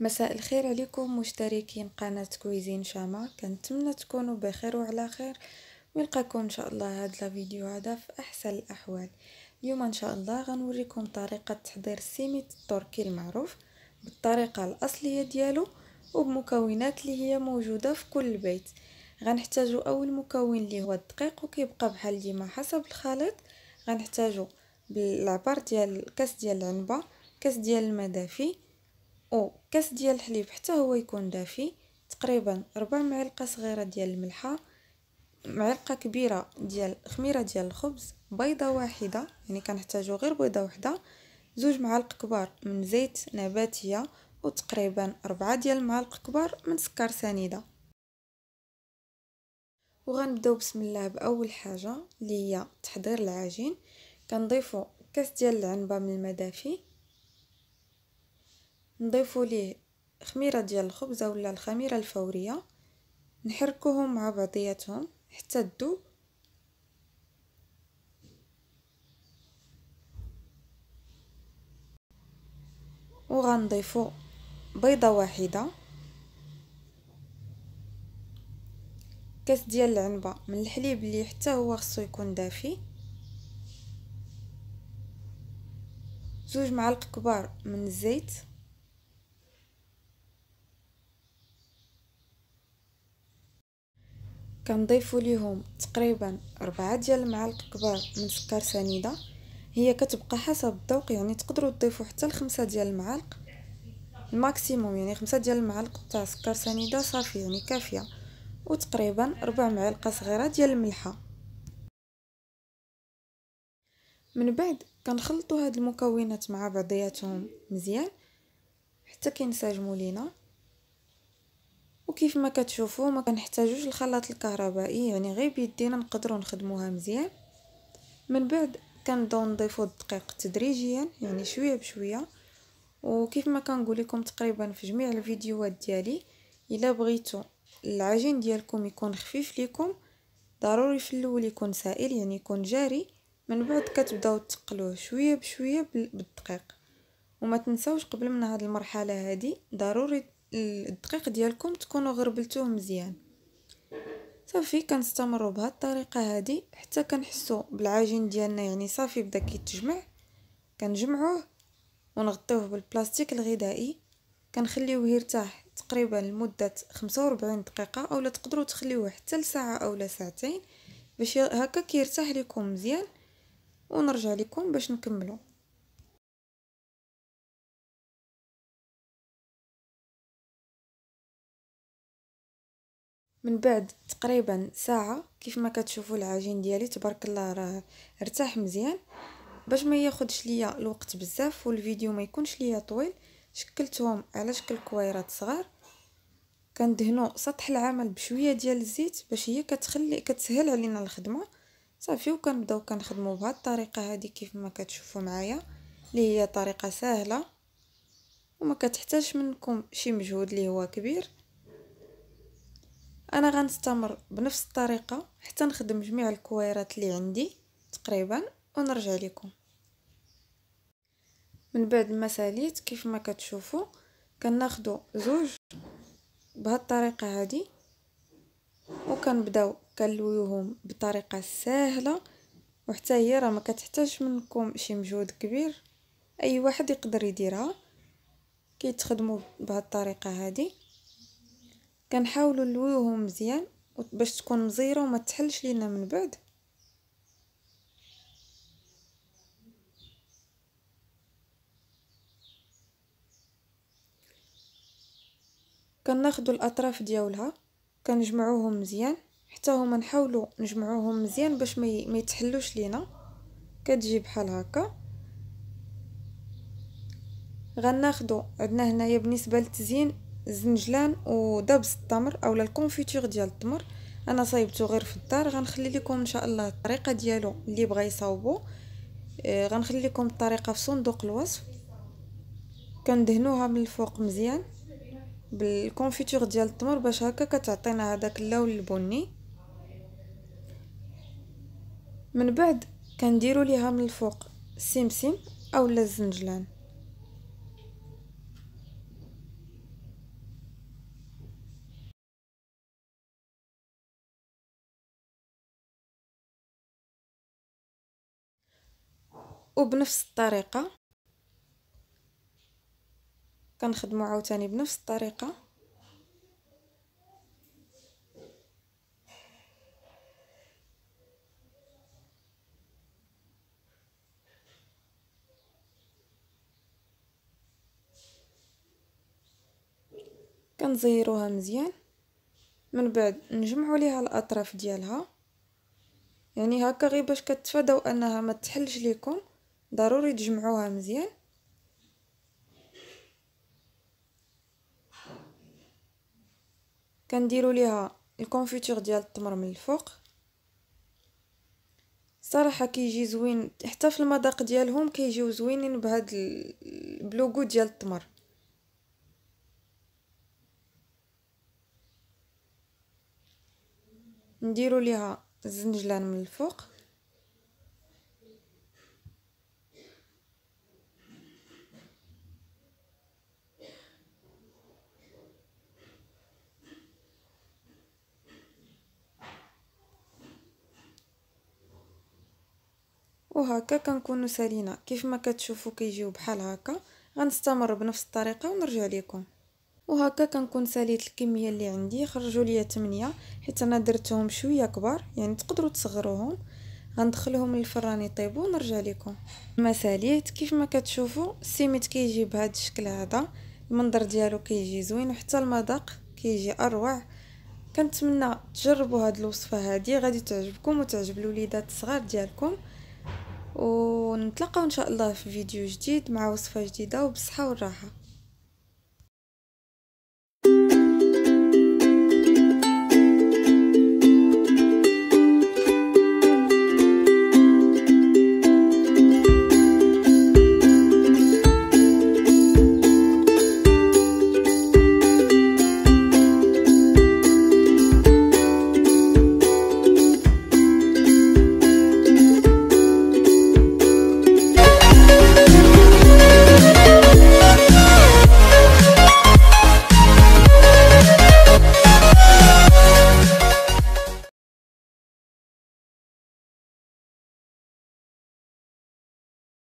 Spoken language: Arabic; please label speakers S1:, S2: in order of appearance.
S1: مساء الخير عليكم مشتركين قناة كويزين شاما كنتمنى تكونوا بخير وعلى خير. ونلقاكم إن شاء الله هذا الفيديو هذا في أحسن الأحوال. اليوم إن شاء الله غنوريكم طريقة تحضير السيميت التركي المعروف بالطريقة الأصلية ديالو وبمكونات اللي هي موجودة في كل بيت. غنحتاجو أول مكون اللي هو الدقيق وكيبقى بحال ديما حسب الخليط. غنحتاجو بالعبار ديال كاس ديال العنبة كاس ديال الماء دافي وكاس ديال الحليب حتى هو يكون دافي تقريبا ربع معلقة صغيرة ديال الملحة معلقة كبيرة ديال خميرة ديال الخبز بيضة واحدة يعني كنحتاجو غير بيضة واحدة زوج معالق كبار من زيت نباتية وتقريبا ربعة ديال المعالق كبار من سكر سنيدة. وغنبدأو بسم الله بأول حاجة اللي هي تحضير العجين. كنضيفو كاس ديال العنبة من الماء دافي نضيفو ليه خميرة ديال الخبز ولا الخميرة الفورية نحركوهم مع بعضياتهم حتى تذوب وغنضيفو بيضة واحدة كاس ديال العنبة من الحليب اللي حتى هو خصو يكون دافي. زوج معالق كبار من الزيت. كنضيفوا ليهم تقريبا أربعة ديال المعالق كبار من سكر سنيدة. هي كتبقى حسب الذوق يعني تقدروا تضيفوا حتى لخمسة ديال المعالق. الماكسيموم يعني خمسة ديال المعالق تاع سكر سنيدة صافي يعني كافية. وتقريبا ربع معلقة صغيرة ديال الملحة. من بعد كنخلطوا هاد المكونات مع بعضياتهم مزيان حتى كينسجموا لينا. وكيف ما كتشوفوا ما كنحتاجوش الخلاط الكهربائي يعني غير بيدينا نقدروا نخدموها مزيان. من بعد كنبداو نضيفوا الدقيق تدريجيا يعني شوية بشوية. وكيف ما كنقول لكم تقريبا في جميع الفيديوهات ديالي إلا بغيتوا العجين ديالكم يكون خفيف ليكم ضروري في الأول يكون سائل يعني يكون جاري. من بعد كتبداو تقلوه شوية بشوية بالدقيق. وما تنساوش قبل من هذه المرحلة هذه ضروري الدقيق ديالكم تكونوا غربلتوه مزيان. صافي كنستمروا بهذه الطريقة هذه حتى كنحسوا بالعجين ديالنا يعني صافي بدا كيتجمع. كنجمعوه ونغطيوه بالبلاستيك الغذائي. كنخليوه يرتاح تقريبا لمدة 45 دقيقة اولا تقدروا تخليوه حتى لساعة اولا ساعتين باش هكا كيرتاح لكم مزيان. ونرجع لكم باش نكملوا من بعد تقريبا ساعة كيف ما كتشوفوا العجين ديالي تبارك الله راه ارتاح مزيان. باش ما ياخذش ليا الوقت بزاف والفيديو ما يكونش ليا طويل شكلتهم على شكل كويرات صغار. كندهنوا سطح العمل بشوية ديال الزيت باش هي كتخلي كتسهل علينا الخدمة. صافي وكنبداو كنخدموا بهذه الطريقة هذه كيف ما كتشوفوا معايا اللي هي طريقة سهلة. وما كتحتاجش منكم شي مجهود اللي هو كبير. أنا غنستمر بنفس الطريقة حتى نخدم جميع الكويرات اللي عندي تقريبا ونرجع لكم. من بعد ما ساليت كيف ما كتشوفوا كناخذوا زوج بهذه الطريقة هذه وكنبداو كنلويوهم بطريقة سهله وحتى هي راه ما كتحتاجش منكم شي مجهود كبير. أي واحد يقدر يديرها. كيتخدموا بهذه الطريقة هذه كنحاولوا نلويوهم مزيان باش تكون مزيرة وما تحلش لينا من بعد. كناخذوا الأطراف ديالها كنجمعوهم مزيان حتى هما نحاولوا نجمعوهم مزيان باش ما يتحلوش لينا. كتجي بحال هكا. غناخذوا عندنا هنايا بالنسبة للتزيين الزنجلان ودبس التمر أولا ال confiture ديال التمر. أنا صايبته غير في الدار غنخلي لكم إن شاء الله الطريقة ديالو اللي بغى يصاوبو. آه غنخلي لكم الطريقة في صندوق الوصف. كندهنوها من الفوق مزيان بال confiture ديال التمر باش هكا كتعطينا هذاك اللون البني. من بعد كنديروا ليها من الفوق السمسم أولا الزنجلان. وبنفس الطريقة. كنخدمو عاوتاني بنفس الطريقة. كنزيروها مزيان. من بعد نجمعوا ليها الأطراف ديالها. يعني هكا غير باش كتفاداو أنها ما تحلش ليكم. ضروري تجمعوها مزيان؟ كنديروا ليها ال confiture ديال التمر من الفوق. صراحة كيجي زوين حتى في المذاق ديالهم كيجيو زوينين بهاد البلوغو ديال التمر. نديرو ليها الزنجلان من الفوق. وهكا كنكونوا سالينا. كيف ما كتشوفوا كيجيو بحال هكا غنستمر بنفس الطريقة ونرجع لكم وهكا كنكون ساليت الكمية اللي عندي خرجوا لي 8 حيت أنا درتهم شوية كبار يعني تقدروا تصغروهم. غندخلهم للفران يطيبوا ونرجع لكم ما ساليت كيف ما كتشوفوا السيميت كيجي بهذا الشكل هذا. المنظر ديالو كيجي زوين وحتى المذاق كيجي أروع. كنتمنى تجربوا هاد الوصفة هذه غادي تعجبكم وتعجب الوليدات الصغار ديالكم. ونتلاقاو إن شاء الله في فيديو جديد مع وصفة جديدة وبصحه والراحة.